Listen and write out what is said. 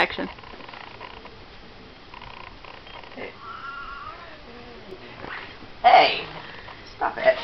Action. Hey, stop it.